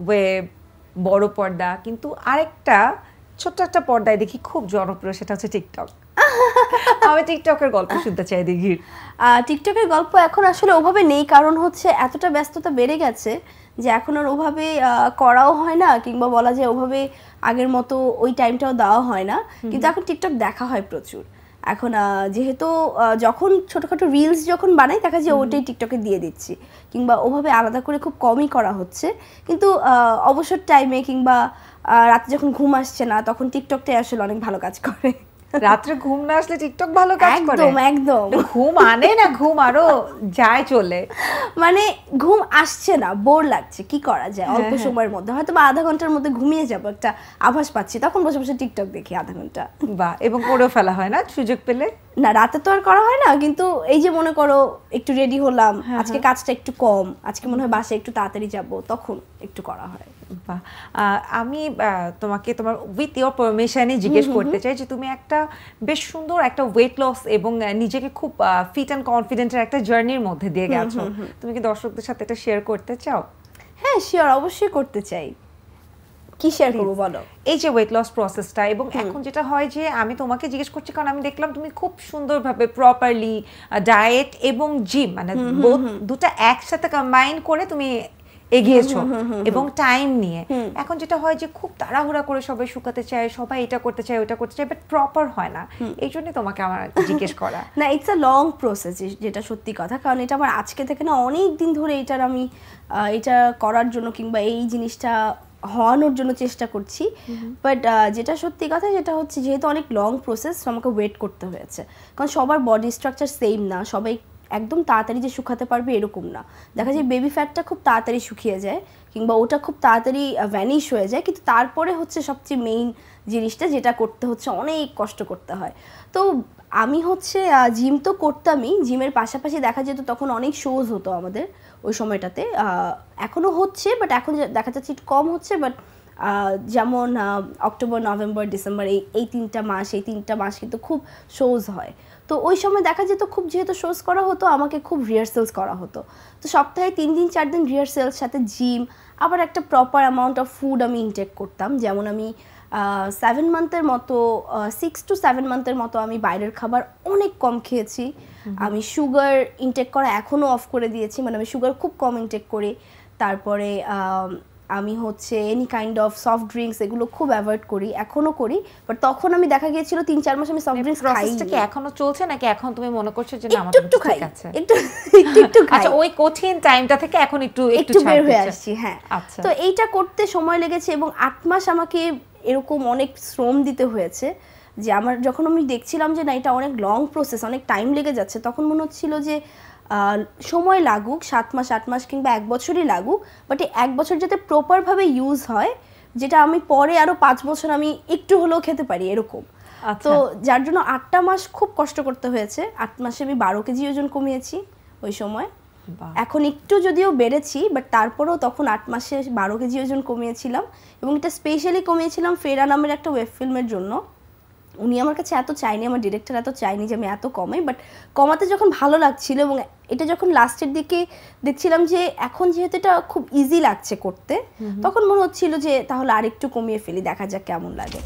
Web বড় পর্দা কিন্তু আরেকটা ছোট্ট একটা পর্দায় দেখি খুব জনপ্রিয় সেটা হচ্ছে টিকটক আমি টিকটকের গল্প শুনতে চাই দিঘির আহ, টিকটকের গল্প এখন আসলে ওভাবে নেই কারণ হচ্ছে এতটা ব্যস্ততা বেড়ে গেছে যে এখন আর ওভাবে করাও হয় না কিংবা বলা যায় ওভাবে আগের মতো ওই টাইমটাও দেওয়া হয় না। কিন্তু এখন টিকটক দেখা হয় প্রচুর। এখন যেহেতু যখন ছোটোখাটো রিলস যখন বানাই দেখা যায় ওটাই টিকটকে দিয়ে দিচ্ছি। কিংবা ওভাবে আলাদা করে খুব কমই করা হচ্ছে। কিন্তু অবসর টাইমে কিংবা রাতে যখন ঘুম আসছে না তখন টিকটকটাই আসলে অনেক ভালো কাজ করে। রাত্রে ঘুম না আসলে টিকটক ভালো কাজ করে? একদম। একদম ঘুম আনে না ঘুম আরও যায় চলে। মানে ঘুম আসছে না বোর লাগছে কি করা যায়? অল্প হ্যাঁ, হ্যাঁ। সময়ের মধ্যে। হয়তো বা আধা ঘণ্টার মধ্যে ঘুমিয়ে যাব একটা আভাস পাচ্ছি। তখন বসে বসে টিকটক দেখি আধা ঘণ্টা। বা এবং করেও ফেলা হয় না সুযোগ পেলে? না রাতে তো আর করা হয় না কিন্তু এই যে মনে করো একটু রেডি হলাম হ্যাঁ, আজকে কাজটা একটু কম আজকে মনে হয় বাসে একটু তাড়াতাড়ি যাব তখন একটু করা হয়। আমি তোমাকে তোমার উইথ ইয়োর পারমিশনে জিজ্ঞেস করতে চাই যে তুমি একটা বেশ সুন্দর একটা ওয়েট লস এবং নিজেকে খুব ফিট অ্যান্ড কনফিডেন্টের একটা জার্নির মধ্যে দিয়ে গেছো। তুমি কি দর্শকদের সাথে এটা শেয়ার করতে চাও? হ্যাঁ শিওর অবশ্যই করতে চাই। কি শেয়ার করব বলো? এই যে ওয়েট লস প্রসেসটা এবং এখন যেটা হয় যে আমি তোমাকে জিজ্ঞেস করছি কারণ আমি দেখলাম তুমি খুব সুন্দরভাবে প্রপারলি ডায়েট এবং জিম মানে দুটো একসাথে কম্বাইন করে তুমি এগিয়েছো এবং টাইম নিয়ে। এখন যেটা হয় যে খুব তাড়াহুড়া করে সবাই শুকাতে চায় সবাই এটা করতে চায় ওটা করতে চায় বাট প্রপার হয় না। এই জন্যই তোমাকে আমার জিজ্ঞেস করা। না ইটস আ লং প্রসেস যেটা সত্যি কথা কারণ এটা আমার আজকে থেকে না অনেক দিন ধরে এটার আমি এটা করার জন্য কিংবা এই জিনিসটা হওয়ানোর জন্য চেষ্টা করছি। বাট যেটা সত্যি কথা যেটা হচ্ছে যেহেতু অনেক লং প্রসেস আমাকে ওয়েট করতে হয়েছে। কারণ সবার বডি স্ট্রাকচার সেম না সবাই একদম তাড়াতাড়ি যে শুকাতে পারবে এরকম না। দেখা যায় বেবি ফ্যাটটা খুব তাড়াতাড়ি শুকিয়ে যায় কিংবা ওটা খুব তাড়াতাড়ি ভ্যানিশ হয়ে যায়। কিন্তু তারপরে হচ্ছে সবচেয়ে মেইন জিনিসটা যেটা করতে হচ্ছে অনেক কষ্ট করতে হয়। তো আমি হচ্ছে জিম তো করতামই। জিমের পাশাপাশি দেখা যেত তখন অনেক শোজ হতো আমাদের ওই সময়টাতে। আহ, এখনও হচ্ছে বাট এখন দেখা যাচ্ছে একটু কম হচ্ছে বাট যেমন অক্টোবর নভেম্বর ডিসেম্বর এই এই তিনটা মাস এই তিনটা মাস কিন্তু খুব শোজ হয়। তো ওই সময় দেখা যেত খুব যেহেতু শোজ করা হতো আমাকে খুব রিহার্সেলস করা হতো। তো সপ্তাহে তিন দিন চার দিন রিহার্সেলস সাথে জিম আবার একটা প্রপার অ্যামাউন্ট অফ ফুড আমি ইনটেক করতাম। যেমন আমি সেভেন মান্থের মতো সিক্স টু সেভেন মান্থের মতো আমি বাইরের খাবার অনেক কম খেয়েছি। আমি সুগার ইনটেক করা এখনও অফ করে দিয়েছি। মানে আমি সুগার খুব কম ইনটেক করি। তারপরে আম, হচ্ছে any kind of soft drinks এগুলো খুব অ্যাভয়েড করি এখনও করি বাট তখন আমি দেখা গিয়েছিল তিন চার মাস আমি সফট ড্রিঙ্কস খাই কি এখনও চলছে নাকি এখন তুমি মনে করছ যে না আমার একটু খাই আছে? একটু একটু একটু খাই। আচ্ছা ওই কঠিন টাইমটা থেকে এখন একটু একটু বের হয়ে আসছি হ্যাঁ। আচ্ছা। তো এইটা করতে সময় লেগেছে এবং আট মাস আমাকে এরকম অনেক শ্রম দিতে হয়েছে যে আমার যখন আমি দেখছিলাম যে না এটা অনেক লং প্রসেস অনেক টাইম লেগে যাচ্ছে তখন মনে হচ্ছিল যে সময় লাগুক সাত মাস আট মাস কিংবা এক বছরই লাগুক বাট এই এক বছর যাতে প্রপারভাবে ইউজ হয় যেটা আমি পরে আরও পাঁচ বছর আমি একটু হলেও খেতে পারি এরকম। আচ্ছা। তো যার জন্য আটটা মাস খুব কষ্ট করতে হয়েছে। আট মাসে আমি বারো কেজি ওজন কমিয়েছি ওই সময়। এখন একটু যদিও বেড়েছি বাট তারপরেও তখন আট মাসে বারো কেজি ওজন কমিয়েছিলাম এবং এটা স্পেশালি কমিয়েছিলাম ফেরা নামের একটা ওয়েব ফিল্মের জন্য। উনি আমার কাছে এত চাইনি আমার ডিরেক্টর এত চাইনি যে আমি এত কমাই বাট কমাতে যখন ভালো লাগছিল এবং এটা যখন লাস্টের দিকে দেখছিলাম যে এখন যেহেতু এটা খুব ইজি লাগছে করতে তখন মনে হচ্ছিল যে তাহলে আরেকটু কমিয়ে ফেলি দেখা যাক কেমন লাগে।